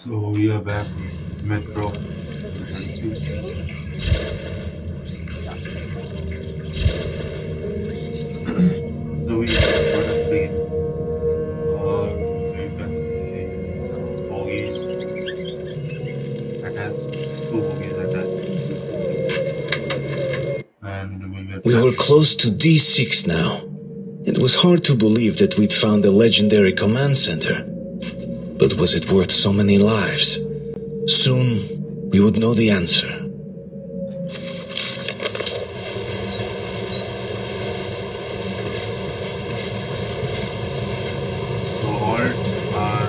So we are back. Metro. we train. Or. Two. And we We were close to D6 now. It was hard to believe that we'd found the legendary command center. But was it worth so many lives? Soon, we would know the answer. so all are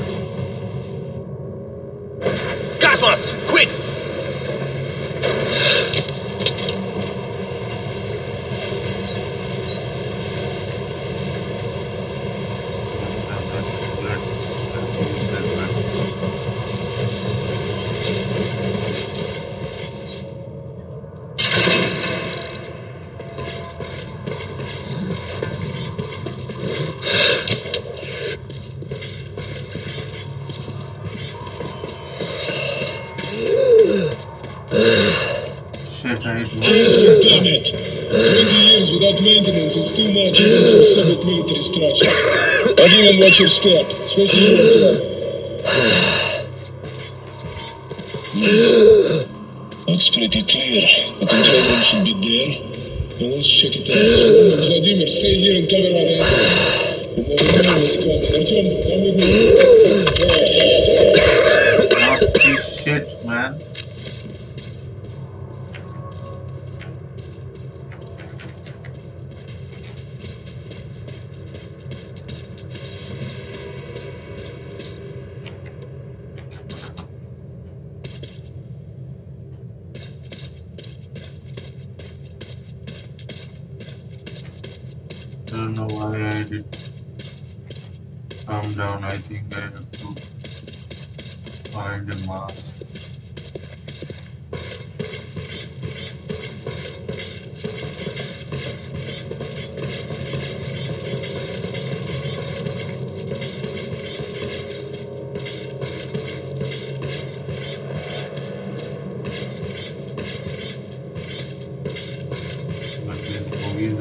Cosmos, quick! Shit, I do. Damn it! 20 years without maintenance is too much even for Soviet military structure. Your step, especially your top.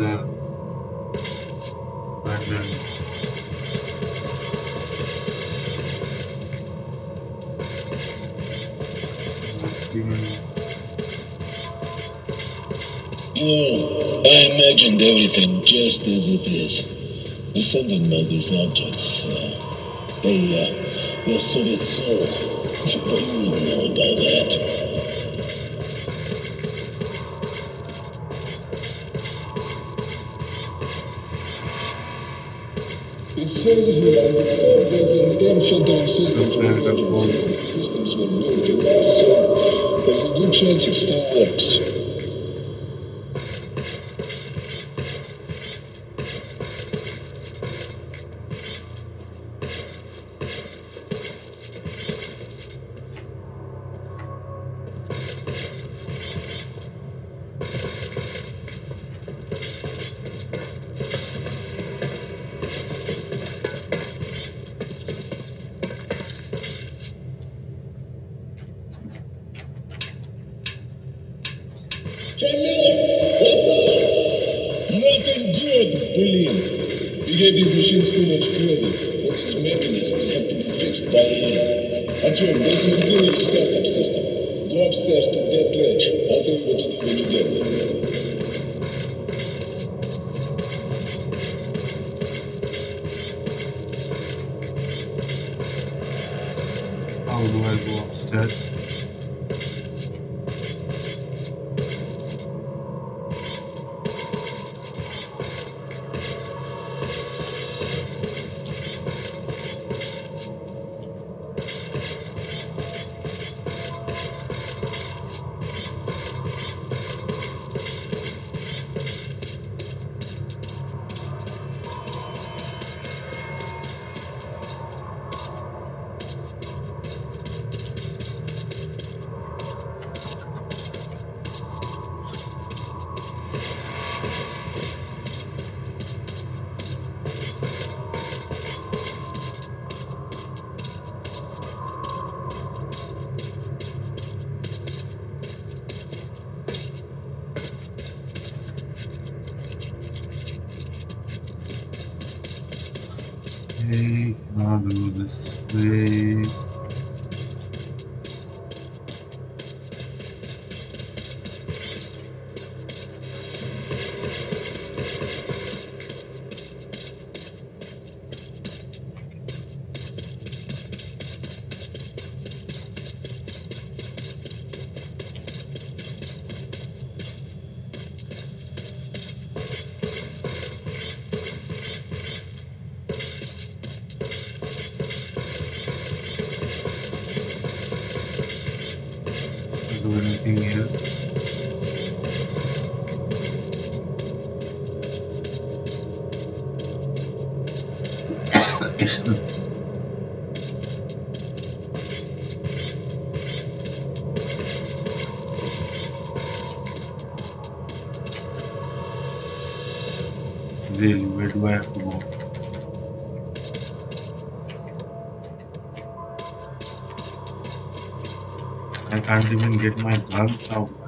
Oh, I imagined everything just as it is. There's something about these objects. Uh, they, uh, they're Soviet soul. But you know about that. On the top there's an air filtering system for emergencies. Systems were built to last so there's a good chance it still works. Cannot do this way. I can't even get my guns out.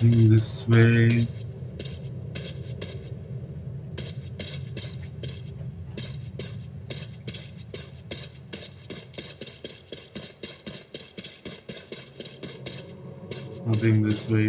So this way. Nothing this way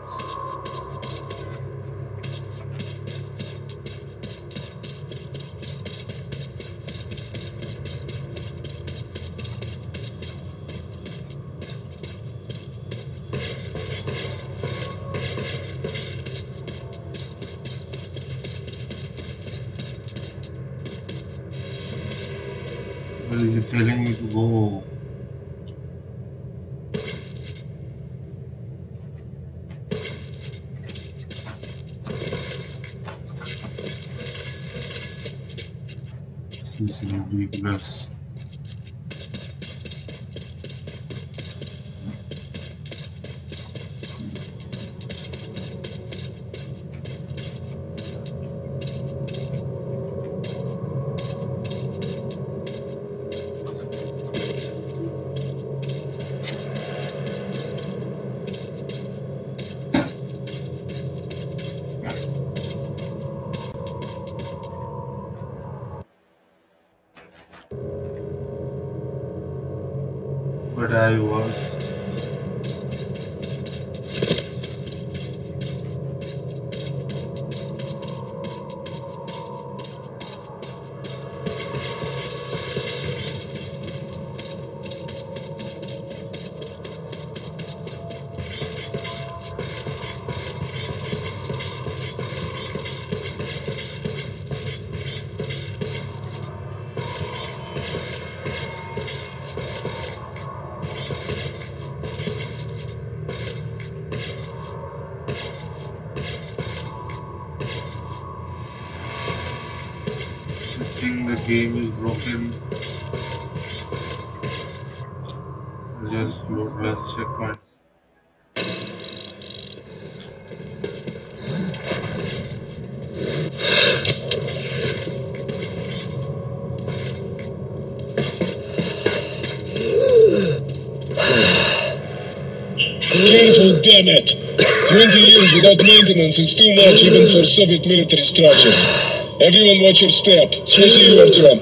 Careful, damn it! 20 years without maintenance is too much even for Soviet military structures. Everyone watch your step, especially you, Artyom.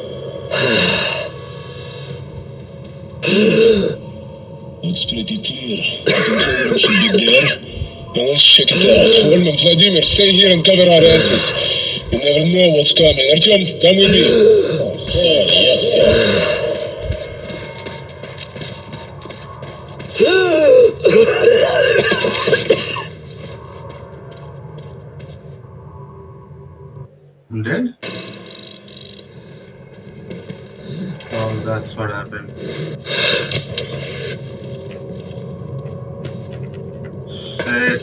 Looks pretty clear. Control room should be there. Now let's check it out. Ulman, Vladimir, stay here and cover our asses. You never know what's coming. Artyom, come with me. Sorry, yes, sir. I'm dead? Oh, that's what happened. Shit.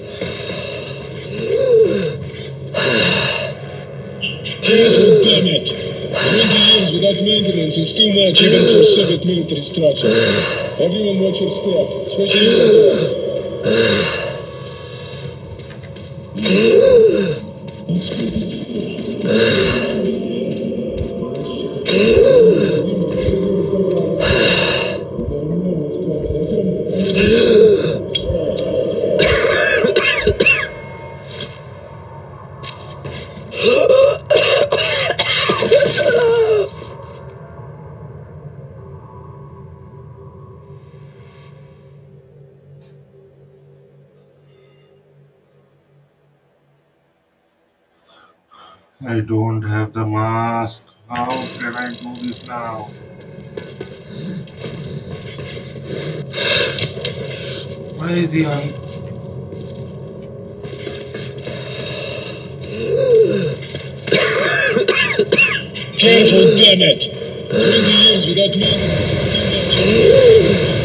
Damn it! 20 years without maintenance is too much even for Soviet military structures. Everyone watch your step, especially now? Why is he on? Careful, oh, damn it! 20 years without maintenance too much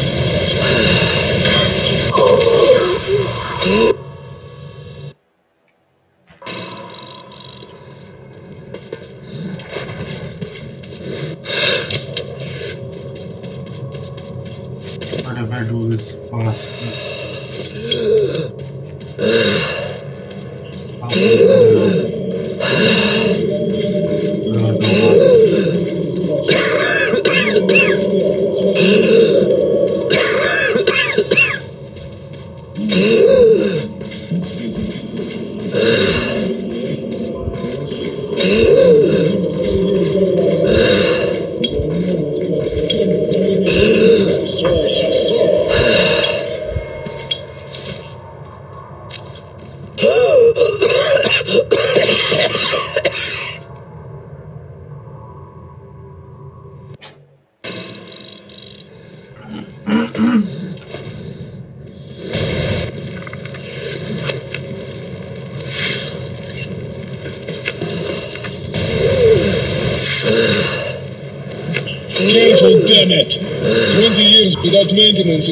without maintenance.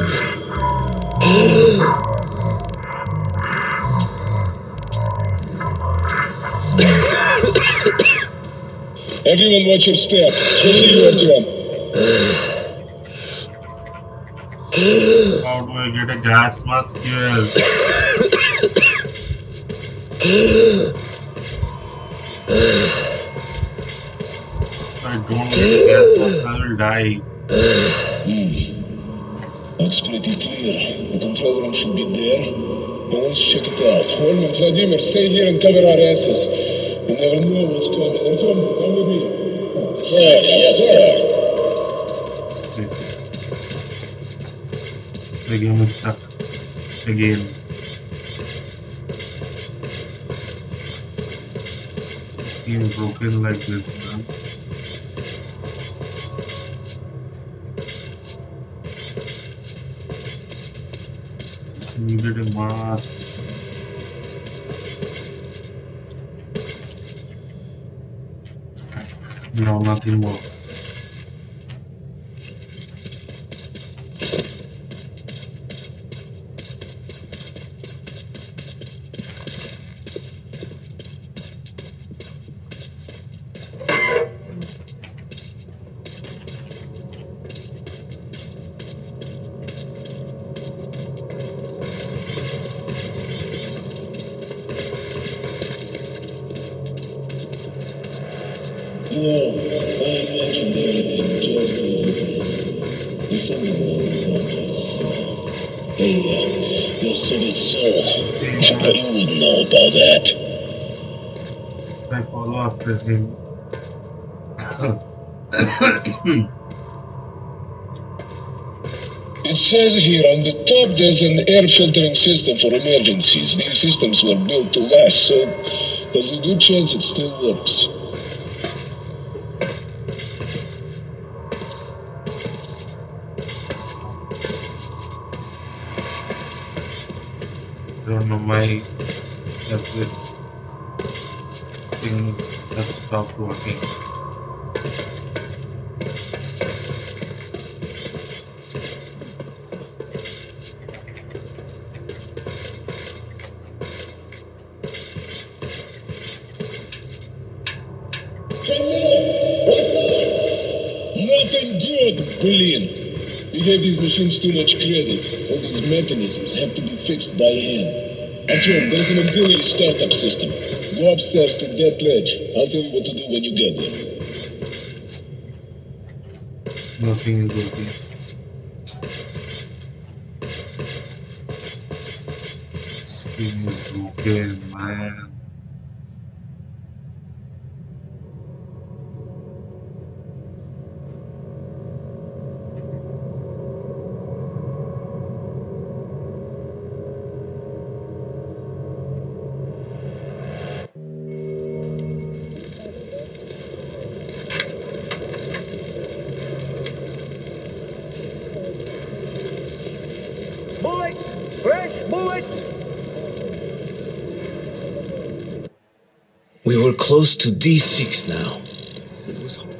Everyone watch your step, especially you, Artyom. How do I get a gas mask here? I don't get a gas mask, I will die. Vladimir, stay here and cover our asses. You never know what's coming. Artyom, come with me. Sir, yes, sir. The game is stuck again. This game broken like this, man. Needed a mask. No, nothing more. No, I imagined everything just as it is. The Soviet knows objects. Hey, uh, your Soviet soul. You wouldn't know about that. I follow after him. It says here on the top there's an air filtering system for emergencies. These systems were built to last, so there's a good chance it still works. I don't know my everything stopped working. We gave these machines too much credit. All these mechanisms have to be fixed by hand. Artyom, there's an auxiliary startup system. Go upstairs to that ledge. I'll tell you what to do when you get there. Nothing is working. Screen is broken, man. Bullets! Fresh bullets! Close to D6 now. Hard.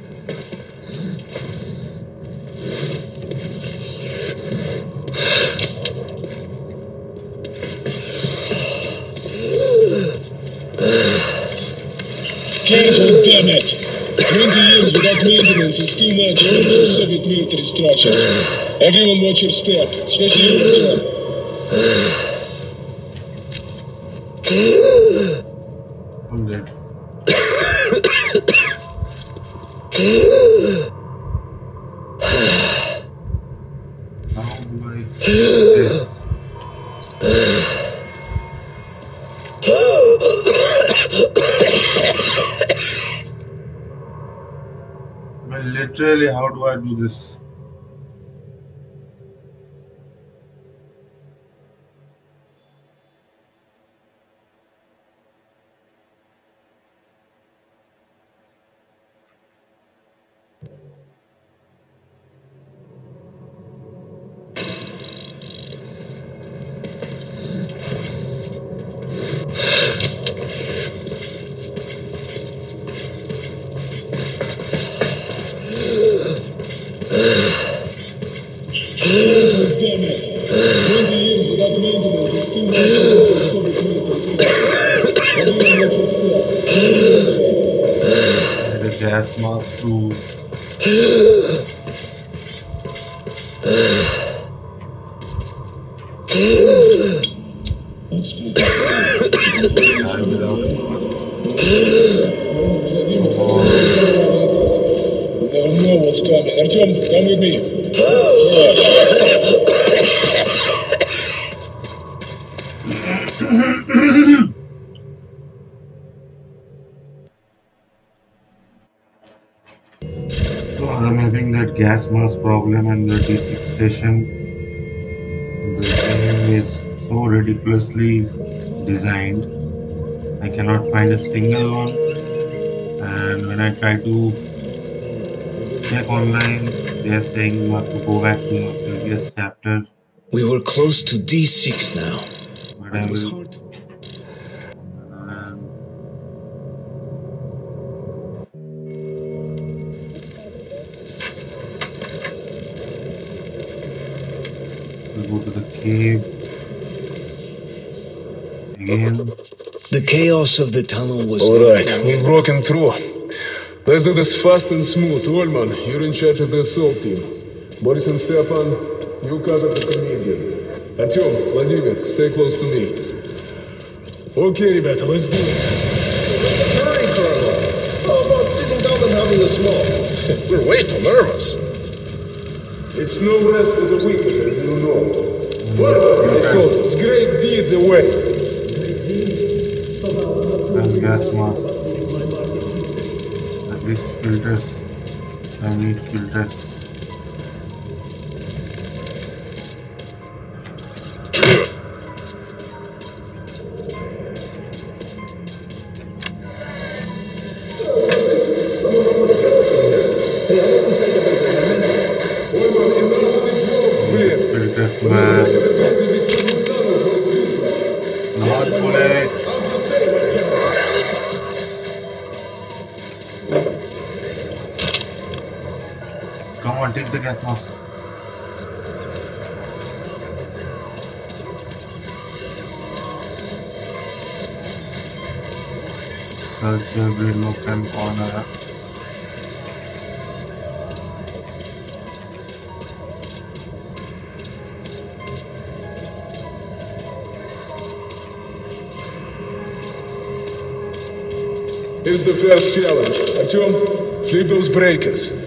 Damn it! 20 years without maintenance is too much for those Soviet military structures. Everyone watch your step, especially you, Literally, how do I do this? Station. The game is so ridiculously designed. I cannot find a single one. And when I try to check online, they are saying you have to go back to a previous chapter. We were close to D6 now. But It was hard Again. Again. The chaos of the tunnel was. Alright, we've broken through. Let's do this fast and smooth. Ulman, you're in charge of the assault team. Boris and Stepan, you cover the comedian. Artyom, Vladimir, stay close to me. Okay, ребята, let's do it. Hurry, Colonel. How about sitting down and having a smoke? We're way too nervous. It's no rest for the wicked, as you know. Forward, my soldiers, great deeds away. There's gas mask. At least filters. I need filters. Here's the first challenge. Artyom, flip those breakers.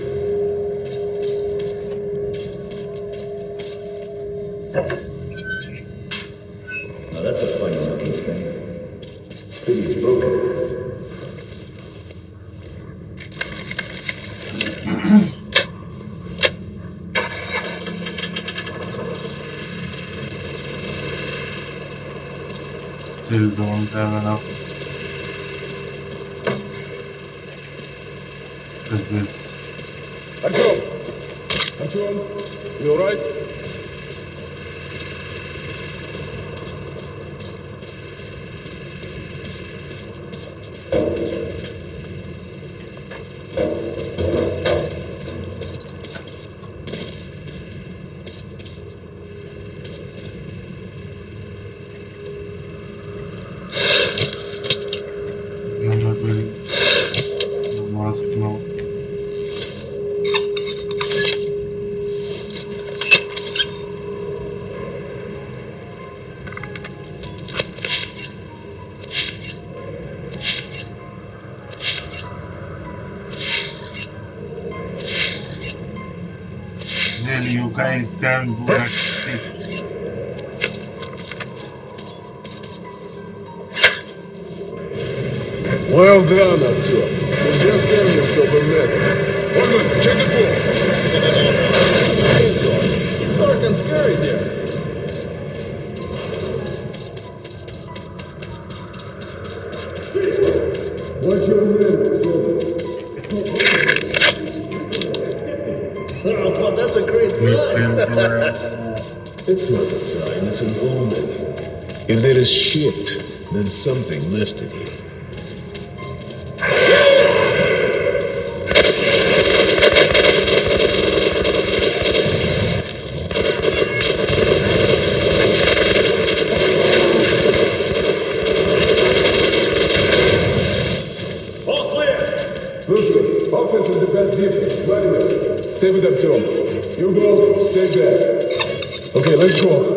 Just earned yourself a medal. Ulman, check the pool. It's dark and scary there. What's your name, soldier? Oh, that's a great sign. can do that. It's not a sign, it's an omen. If there is shit, then something lifted you. 没错。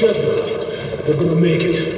We're gonna make it.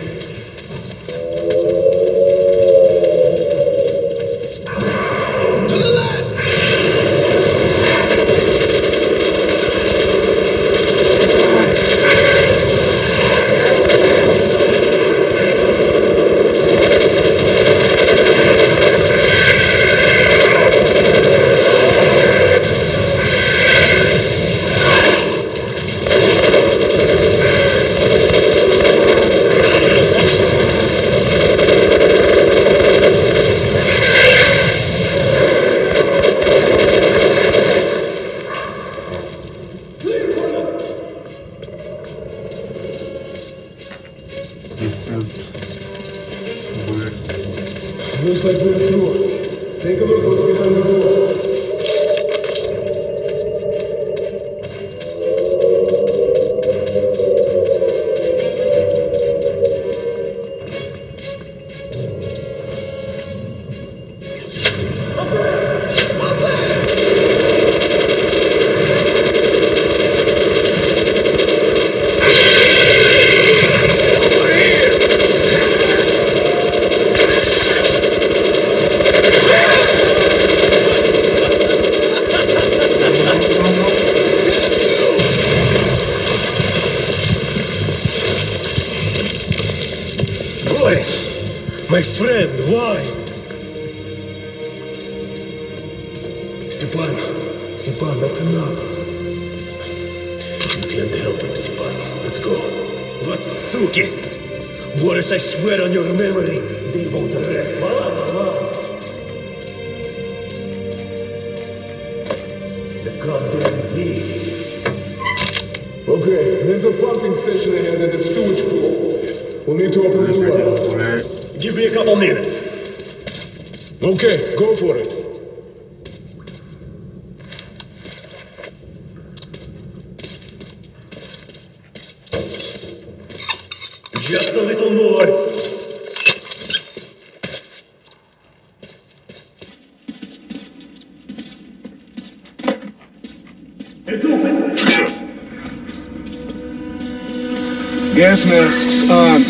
Gas masks on.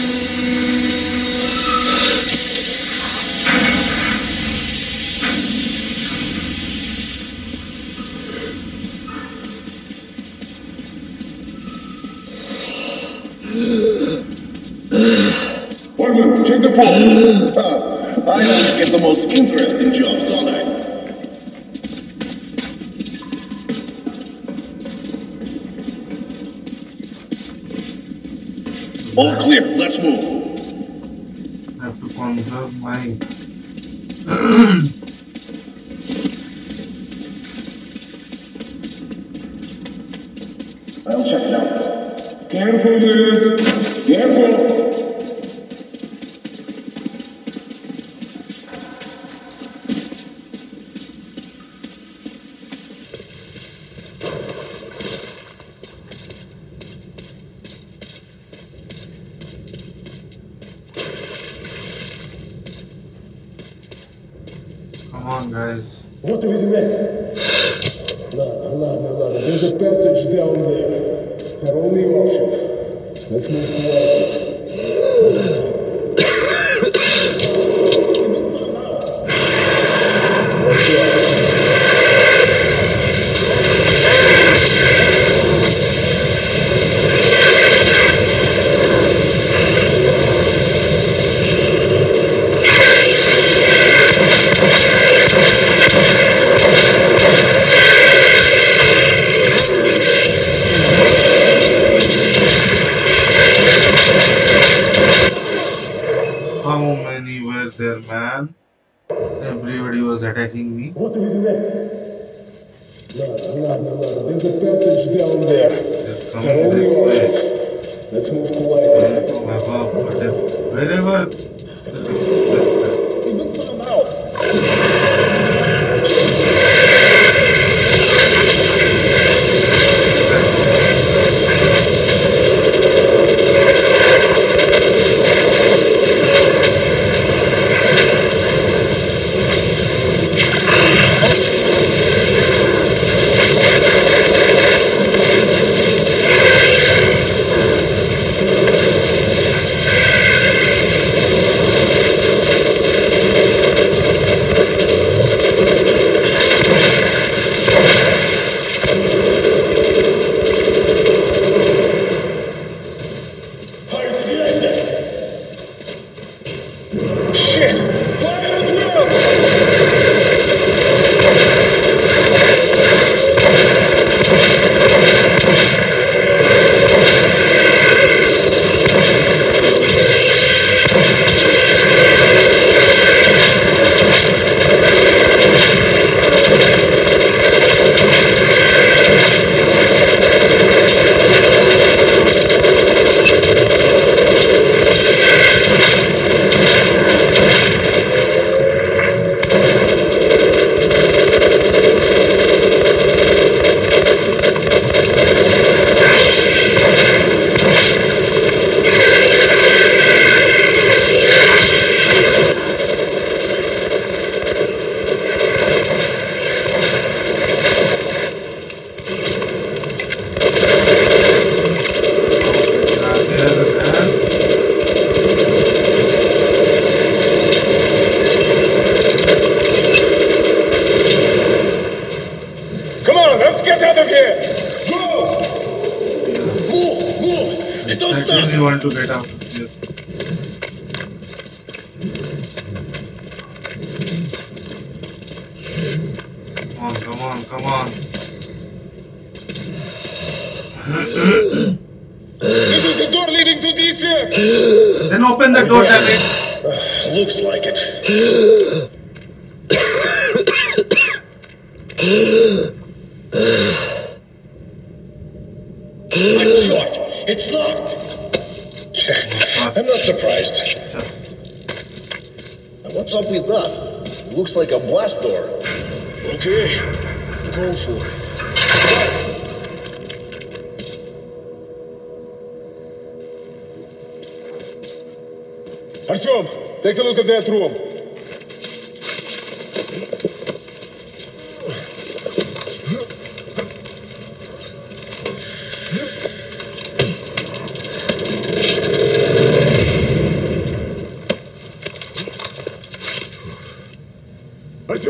Barman, check the poll. uh, I always get the most interesting jobs on All clear. Let's move. That performs up my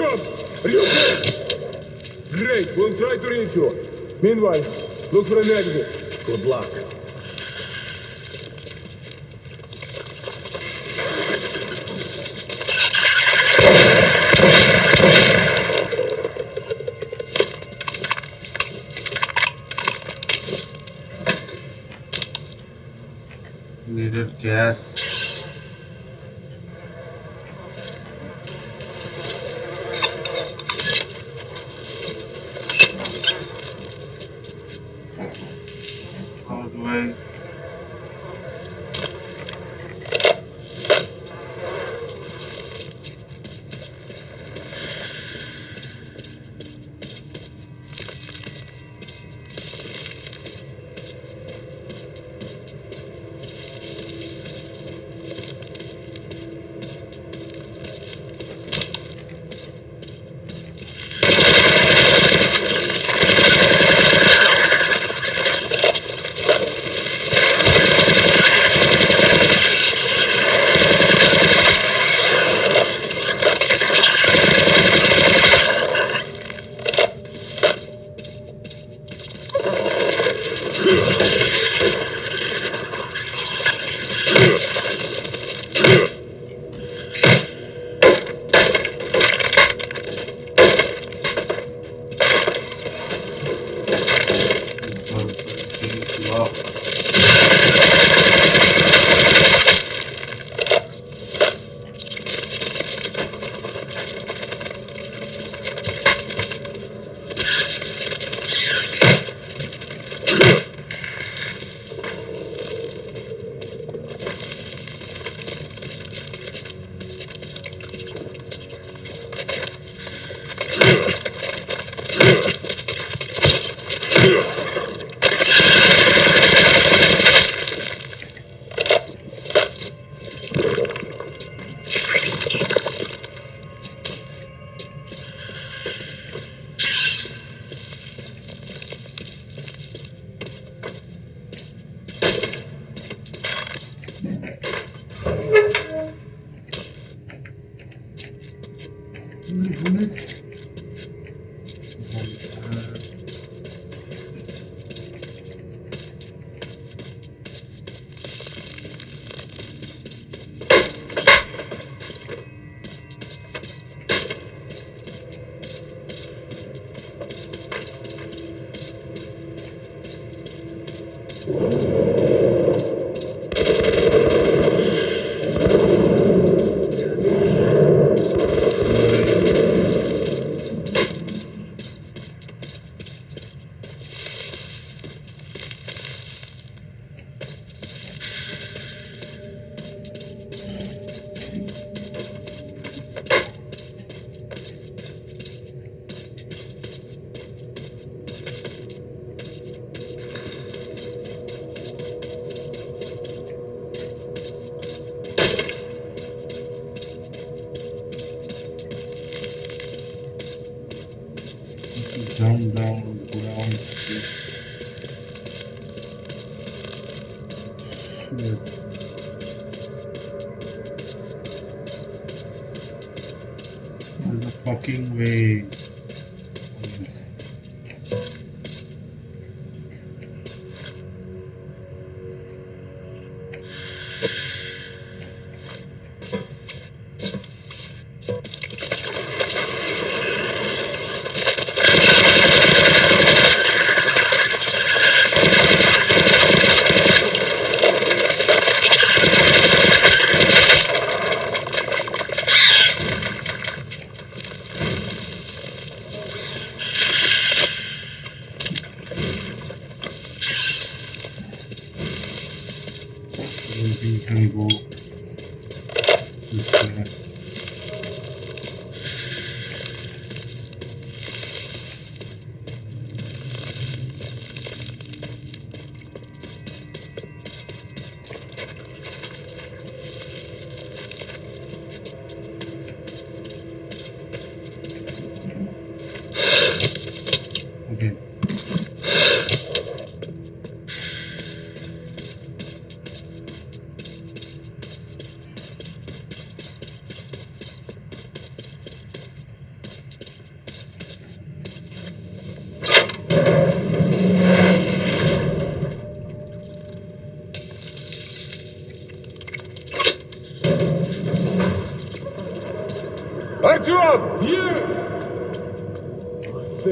Stop! Look Great, we'll try to reach you. Meanwhile, look for an exit. Good luck.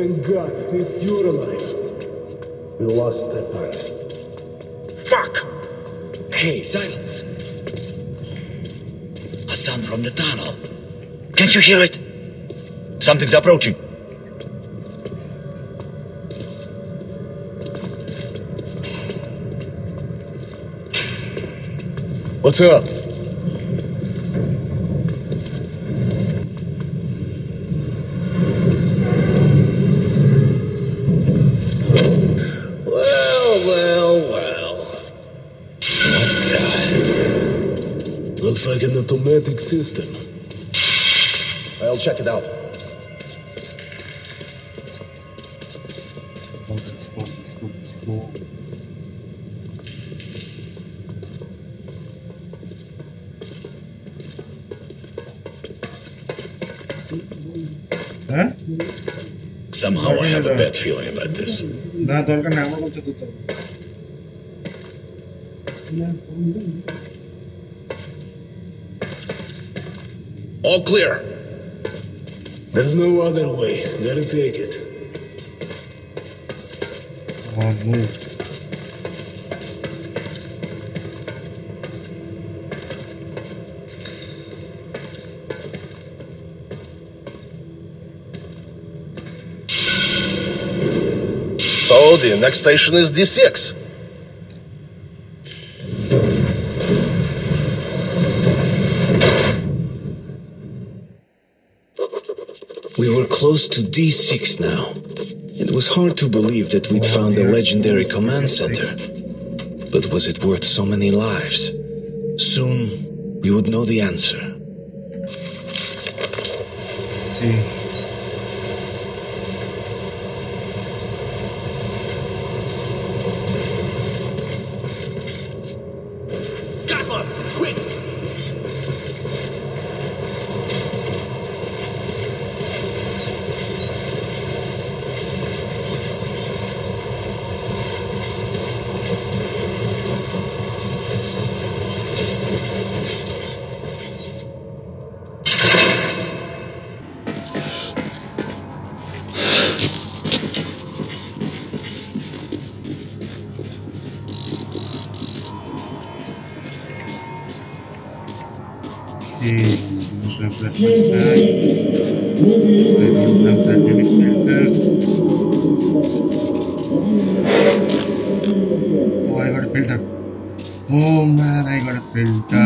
Thank God, at least you're alive. We lost Stepan. Fuck! Hey, silence! A sound from the tunnel. Can't you hear it? Something's approaching. What's up? system. I'll check it out. Huh? Somehow I have a bad feeling about this. No, All clear. There's no other way. Gotta take it. One move. So the next station is D6. Close to D6 now. It was hard to believe that we'd found the legendary command center. But was it worth so many lives? Soon, we would know the answer. See. Gas! Quick! Oh, filter. Oh man, I got a filter.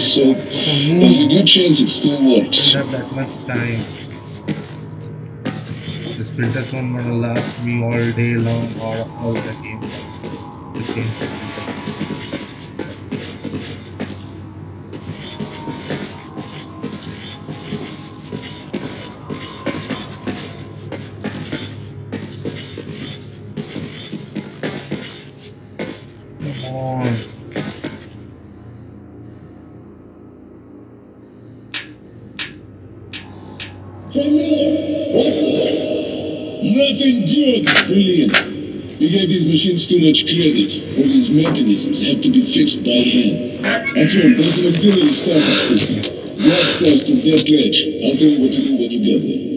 Last, so there's a good chance it still works. don't have that much time. This filters one gonna last me all day long or all the game. The game. Brilliant. You gave these machines too much credit. All these mechanisms have to be fixed by hand. After there's an auxiliary startup system. Go upstairs to that ledge. I'll tell you what to do when you get there.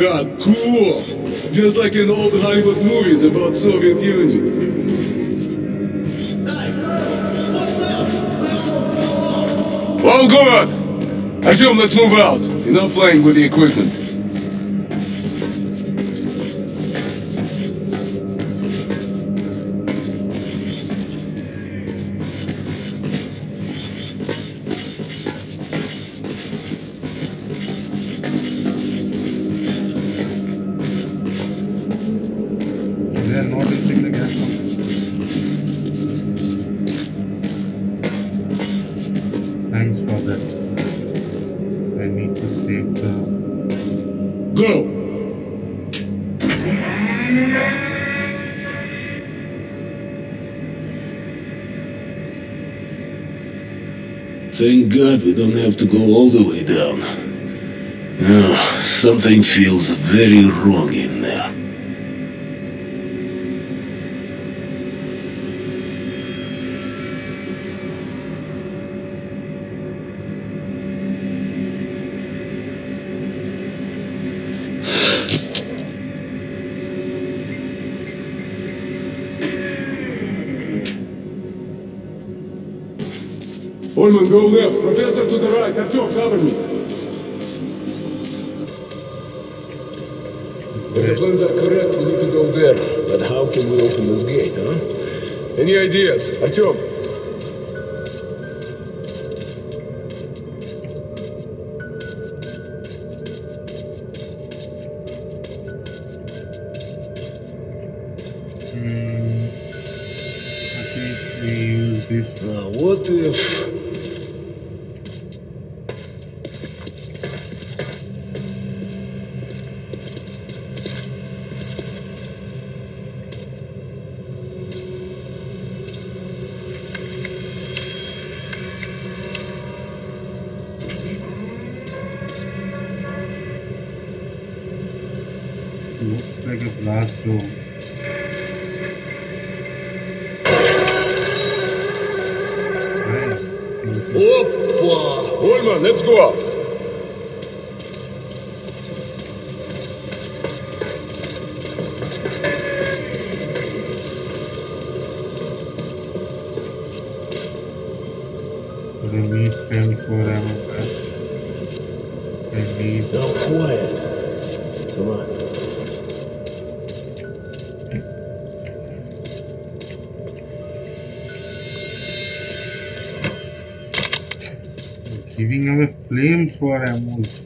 Yeah, cool! Just like in old Hollywood movies about Soviet Union. What's up? We almost fell. All good! Artyom, let's move out. Enough playing with the equipment. Don't have to go all the way down. Oh, something feels very wrong in there. Ideas? Опа! Holman, let's go out. exploramos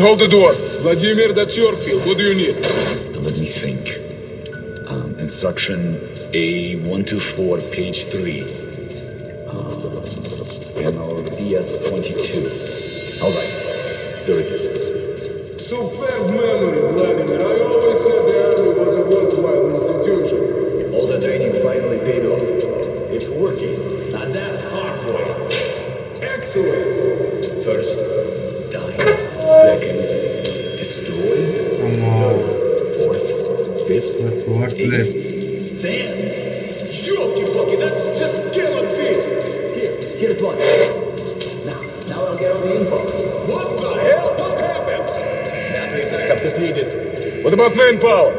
hold the door. Vladimir, that's your field. What do you need? Let me think. Um, instruction A124, page 3. Um, panel DS22. All right, there it is. about manpower?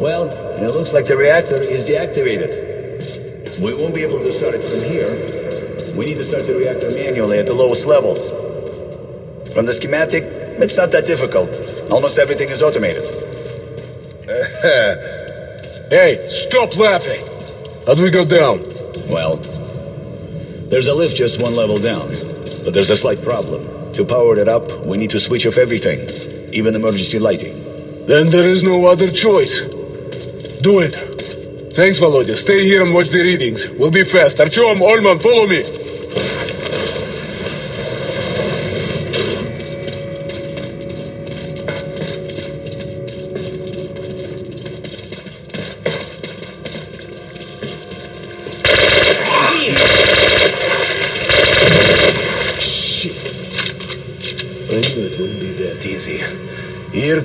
Well, it looks like the reactor is deactivated. We won't be able to start it from here. We need to start the reactor manually at the lowest level. From the schematic, it's not that difficult. Almost everything is automated. hey, stop laughing! How do we go down? Well, there's a lift just one level down, but there's a slight problem. To power it up, we need to switch off everything, even emergency lighting. Then there is no other choice. Do it. Thanks, Volodya. Stay here and watch the readings. We'll be fast. Artyom, Ulman, follow me.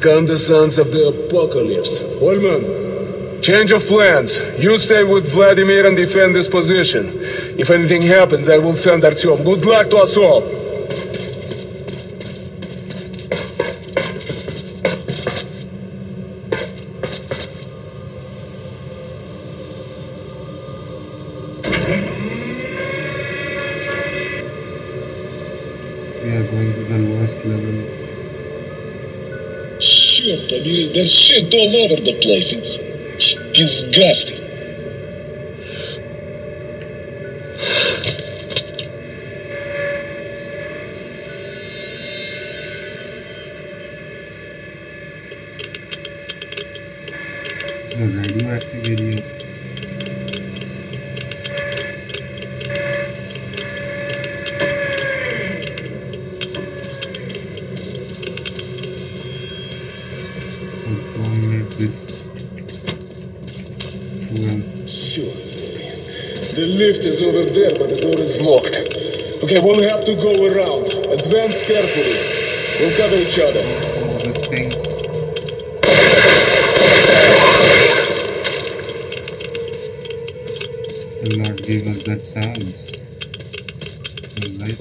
Come the sons of the apocalypse. Ulman, change of plans. You stay with Vladimir and defend this position. If anything happens, I will send Artyom. Good luck to us all. license. It's disgusting. to go around. Advance carefully. We'll cover each other. All these things. Will not give us that sounds. Alright.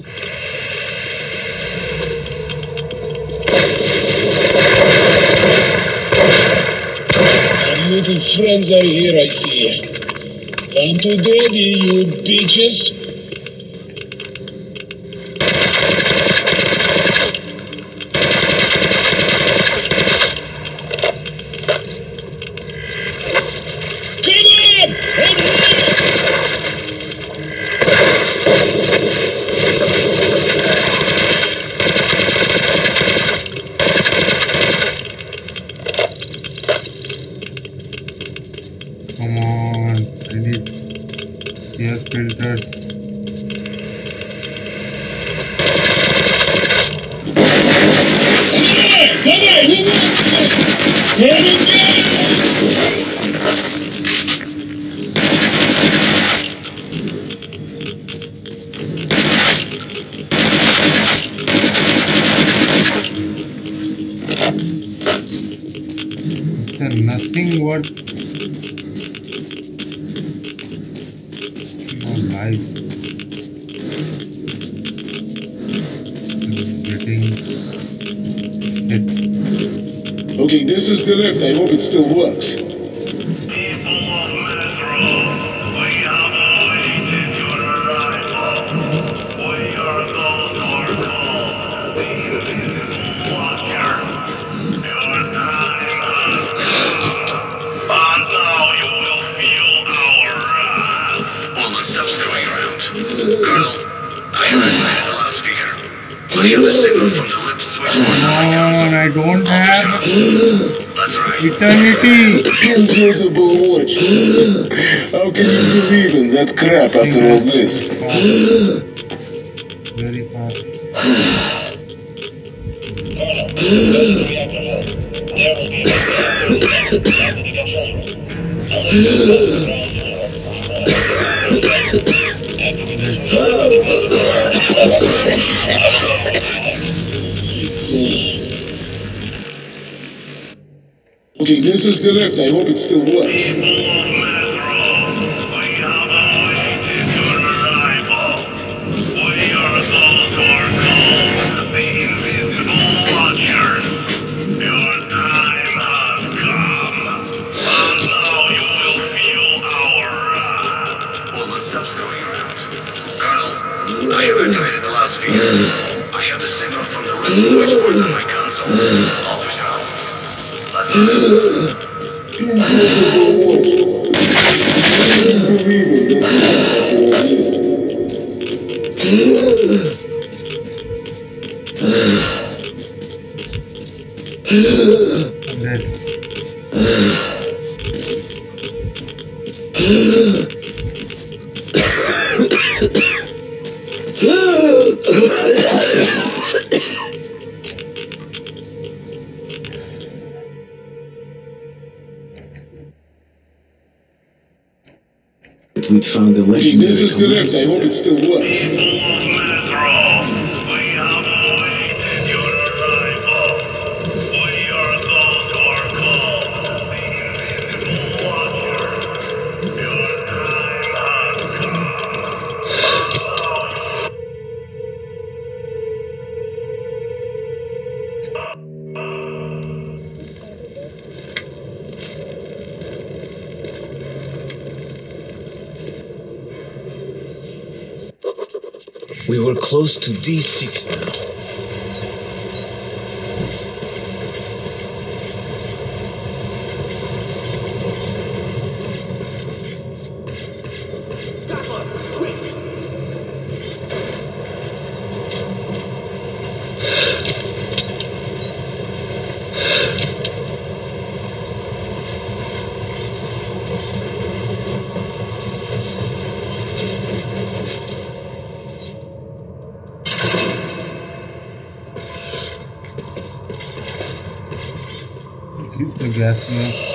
little friends are here, I see. Come to daddy, you bitches. Αυτό είναι ο λύση. Ugh. to d6 now. Yes.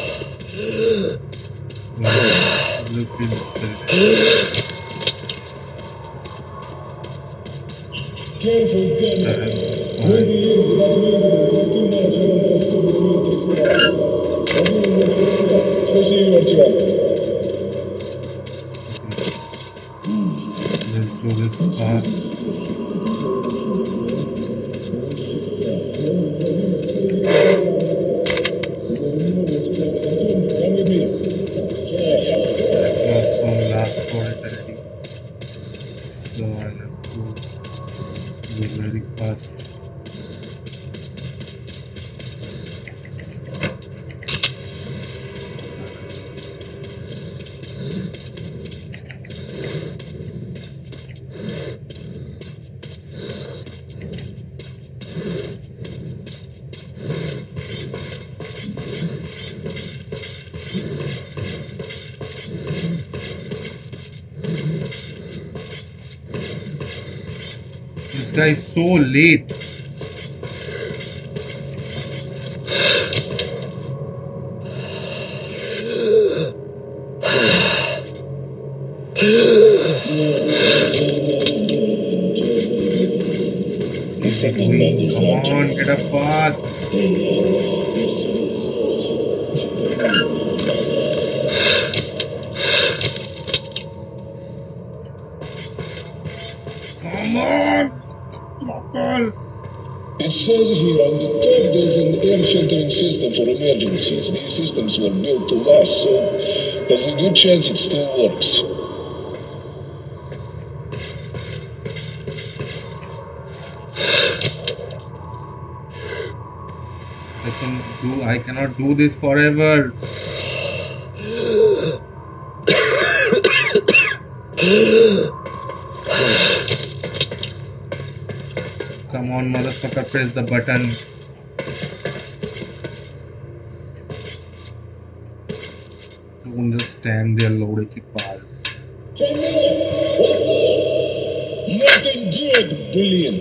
Está da isolate chance it still works. I can do I cannot do this forever. Come on motherfucker press the button. understand their load equipado. Nothing good, Billion.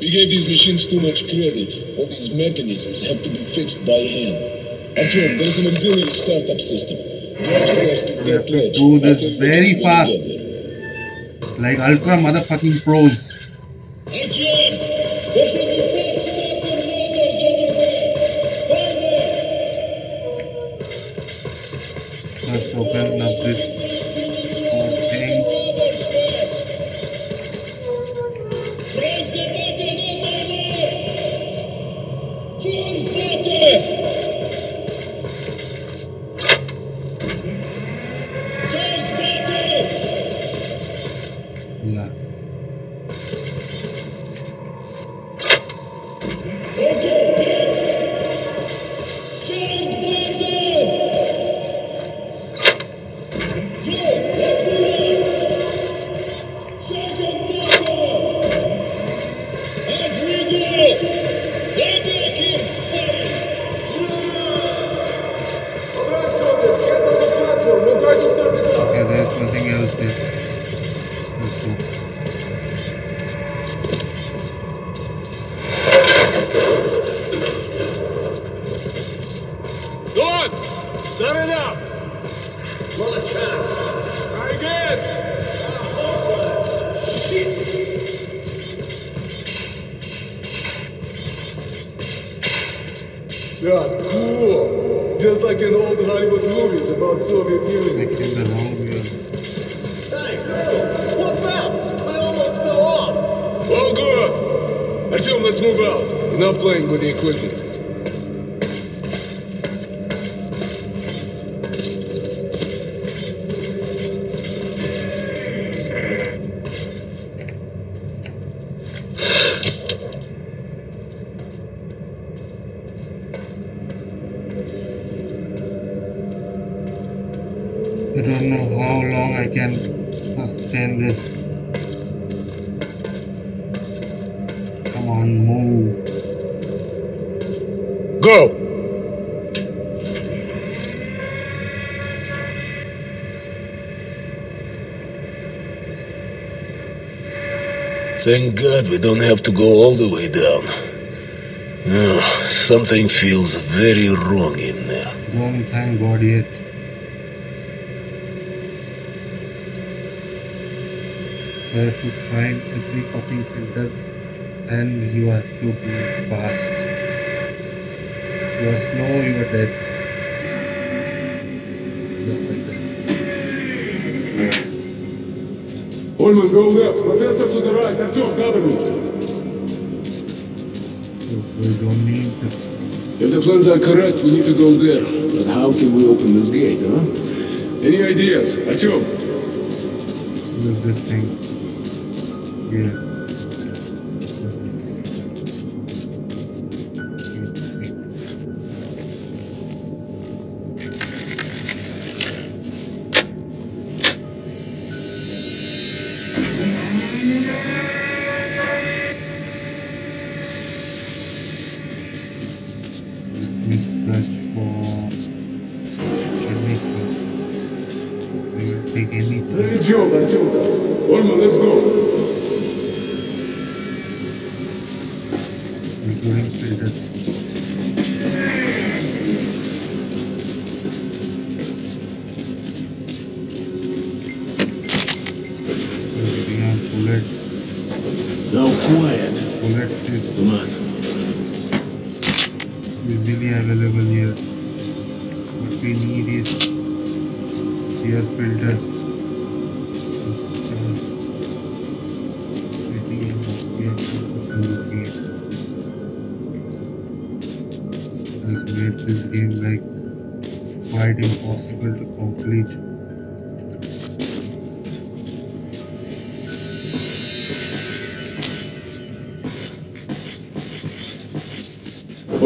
We gave these machines too much credit. All these mechanisms have to be fixed by hand. I'm sure there's an auxiliary startup system. Go upstairs to that ledge. Do this very fast. Like ultra motherfucking pros. Okay. Thank God we don't have to go all the way down. Oh, something feels very wrong in there. Don't thank God yet. So I have to find every copy filter and you have to it fast. You are slow, you are dead. Ulman, go left. Professor to the right. Artyom, cover me. We don't need the If the plans are correct, we need to go there. But how can we open this gate, huh? Any ideas? Artyom? use this thing. Yeah.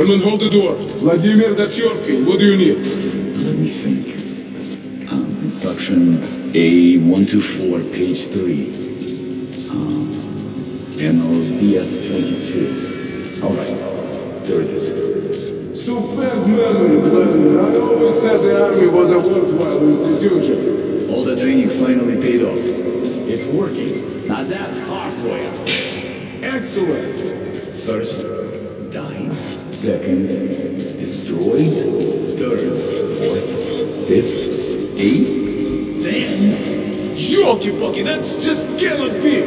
Ulman, hold the door. Vladimir, that's your field. What do you need? Let me think. Um, instruction A124, page 3. Um, panel DS22. Alright, there it is. Superb memory, Vladimir. I always said the army was a worthwhile institution. All the training finally paid off. It's working. Now that's hardware. Excellent. First. Second, destroyed. Third, fourth, fifth, eighth, ten. Jockey Bucky, that's just cannot be.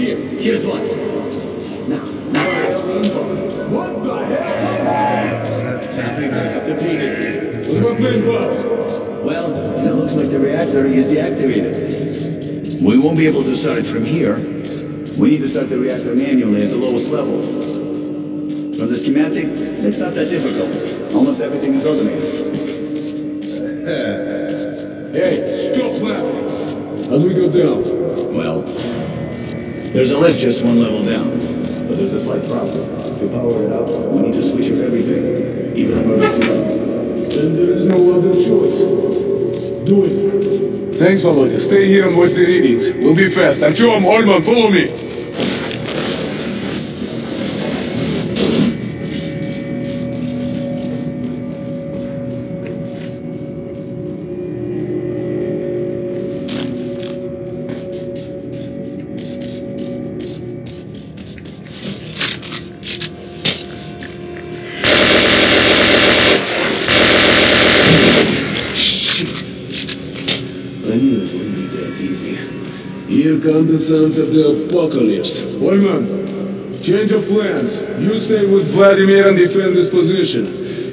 Here, here's what. Now, now What the hell? Nothing. Defeated. What meant what? Well, it looks like the reactor is deactivated. We won't be able to start it from here. We need to start the reactor manually at the lowest level. Schematic, it's not that difficult. Almost everything is automated. Hey, stop laughing. How do we go down? Well, there's a lift just one level down. But there's a slight problem. To power it up, we need to switch off everything. Even emergency lighting. Then there is no other choice. Do it. Thanks, Volodya. Stay here and watch the readings. We'll be fast. Artyom, Ulman, follow me. Sons of the apocalypse. Ulman, change of plans. You stay with Vladimir and defend this position.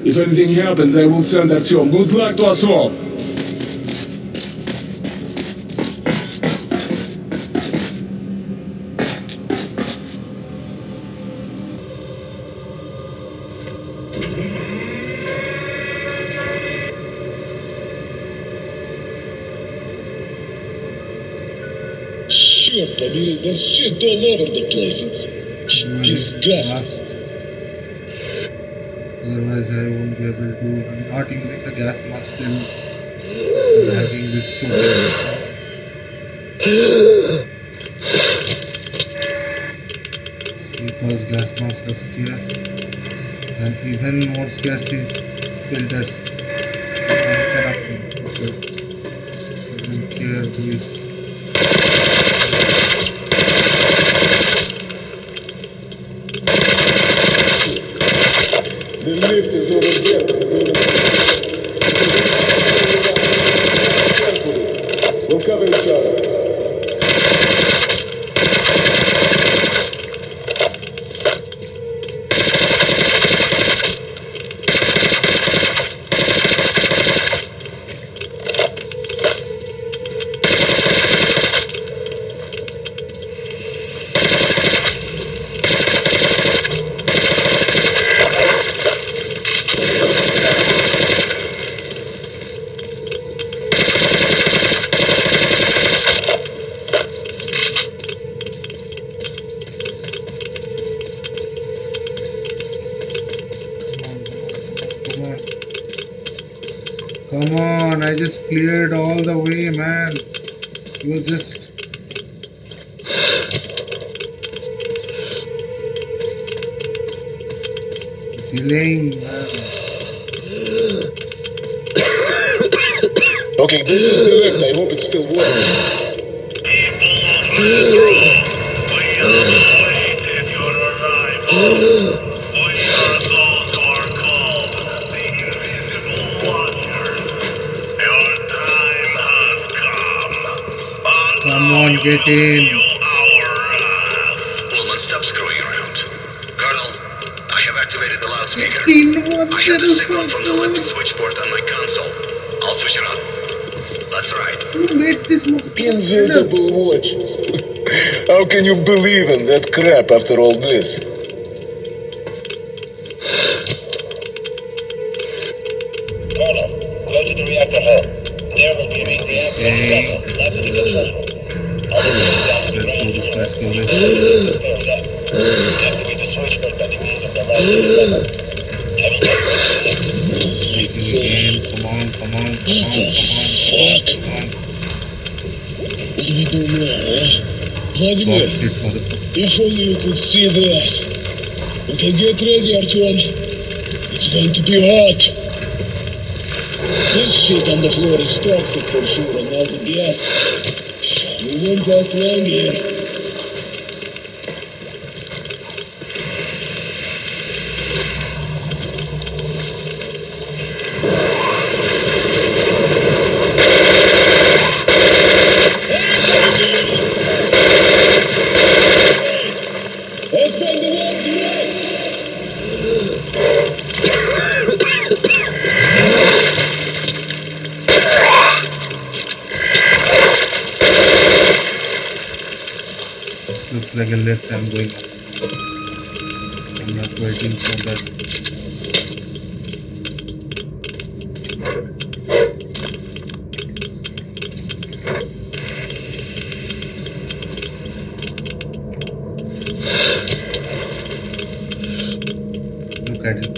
If anything happens, I will send Artyom. Good luck to us all. Filters. I don't care who is The lift is over there. We'll cover each other. Come on. Come on, I just cleared all the way, man. You just. Delaying, man. Okay, this is the lift. I hope it still works. We awaited your arrival. We are those who are called the Invisible Watchers. Your time has come. And Come on, get in. our wrath. Ulman, stop screwing around. Colonel, I have activated the loudspeaker. In I have the signal from the left switchboard on my console. I'll switch it on. That's right. Who made this look Invisible watches. How can you believe in that crap after all this? Colonel, go to the reactor hall. There will be a reactor Okay. vessel left in the control room. All the way down to the Let's do ground this, floor. let's do this. Stairs up. Activate the switchboard by the means of the last level. I will get Making again. Come on, come on, come on, come on, Fuck. come on. What do we do now, huh? Vladimir, Got it, motherfucker. If only you could see that. Okay, get ready, Artyom. It's going to be hot. This shit on the floor is toxic for sure, and all the gas. We won't last long here. Let's find the ones right! This looks like a lift. I'm going. I'm not waiting for that. Look at it.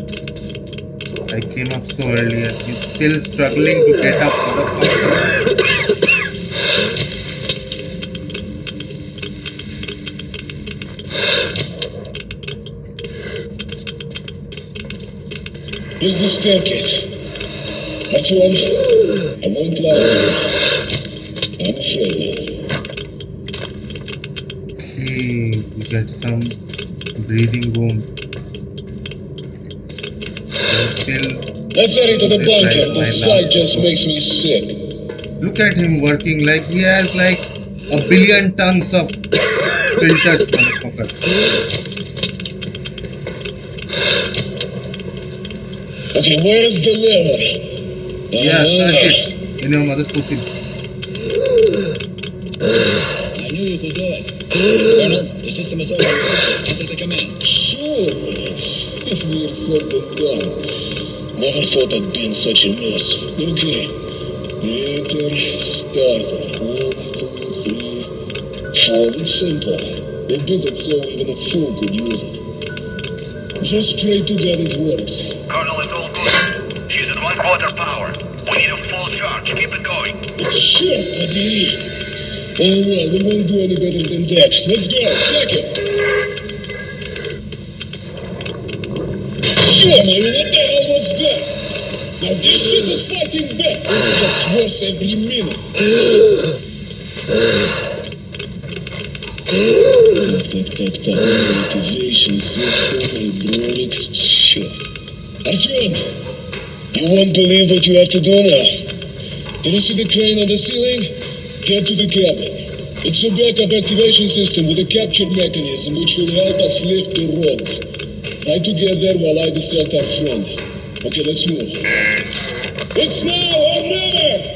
I came up so early and he's still struggling to get up. motherfucker. Here's the staircase. Artyom, I won't lie to you. I'm afraid. Okay, we get some breathing room. Still, Let's hurry to the It's like bunker. The sight just makes me sick. Look at him working like he has like a billion tons of filters, motherfucker. Okay, where is the lever? Yeah, uh-huh. start it. In your mother's pussy. I knew you could do it. Colonel, the system is over. Just enter the command. Sure, man. Easier said than done. Never thought I'd be in such a mess. Okay. Meter, starter. One, two, three, four. It's simple. They built it so even a fool could use it. Just pray to God it works. Colonel is all good. She's at one quarter power. We need a full charge. Keep it going. Oh, shit, Patiri. Oh well, we won't do any better than that. Let's go. Second. You're my Now this shit is fighting back. This gets worse every minute. Так, так, так, так. Motivation system, hydraulics, shit. Артем, you won't believe what you have to do now. Did you see the crane on the ceiling? Get to the cabin. It's a backup activation system with a capture mechanism which will help us lift the rods. Try to get there while I distract our friend. Okay, let's move. It's now or never!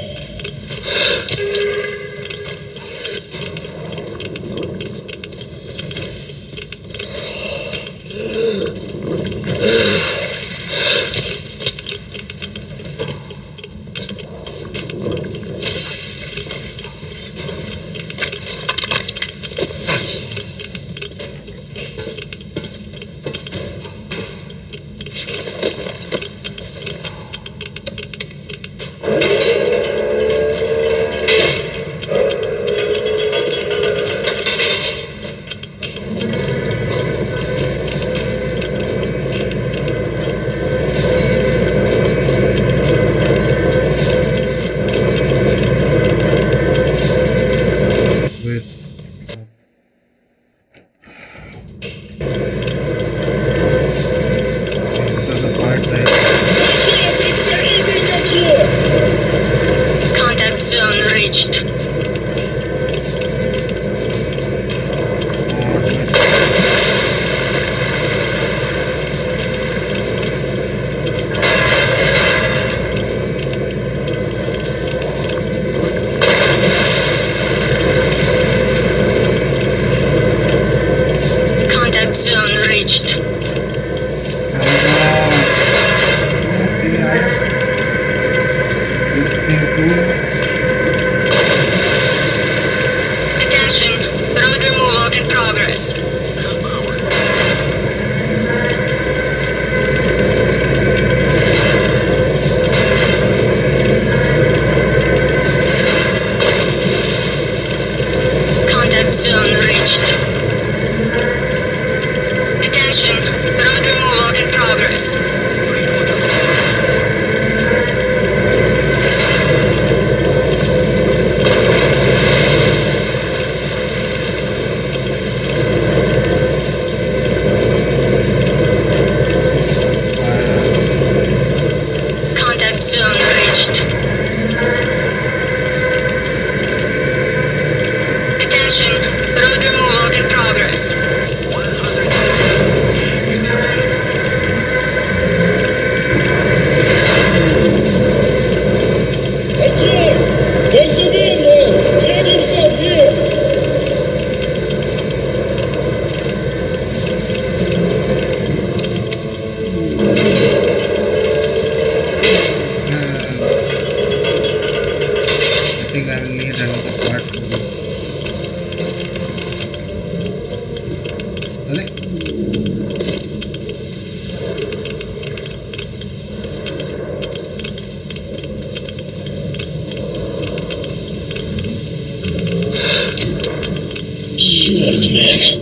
Shit, man.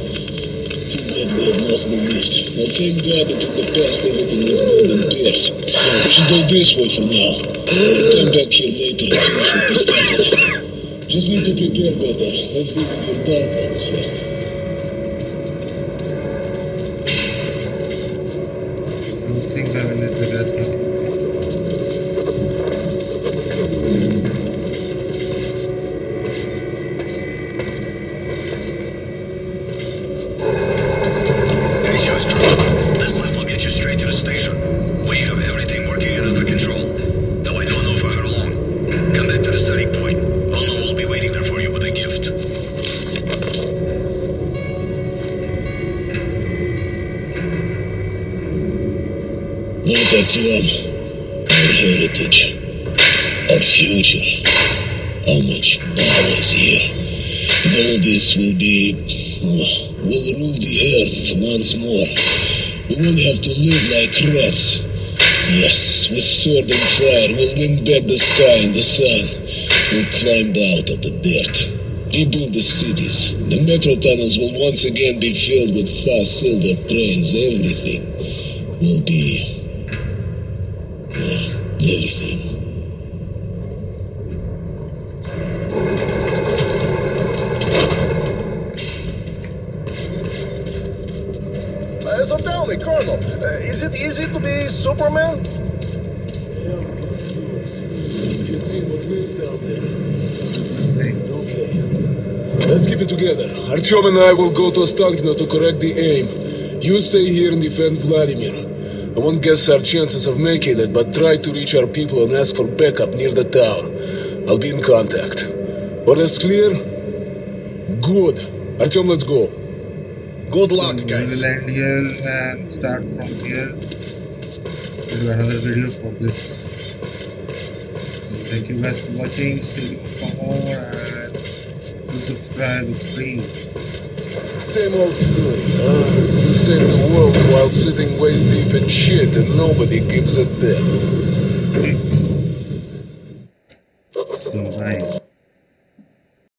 Too bad we have lost the lift. Thank God that in the past everything was golden bears. We should go this way for now. We'll come back here later and finish what we started. Just need to prepare better. Let's deal with your darkness first. I think I will need the gas Will be... Uh, will rule the earth once more. We won't have to live like rats. Yes, with sword and fire, we'll win back the sky and the sun. We'll climb out of the dirt. Rebuild the cities. The metro tunnels will once again be filled with fast silver trains. Everything will be uh, everything. Uh, so tell me, Colonel, uh, is it easy to be Superman? If you'd seen what lives down there. Okay. Let's keep it together. Artyom and I will go to Ostankino to correct the aim. You stay here and defend Vladimir. I won't guess our chances of making it, but try to reach our people and ask for backup near the tower. I'll be in contact. Orders clear? Good. Artyom, let's go. Good luck, We guys. will end here and start from here. We'll do another video for this. So thank you guys for watching. Stay tuned for more and do subscribe. It's free. Same old story? You save the world while sitting waist deep in shit and nobody gives a damn. Hmm.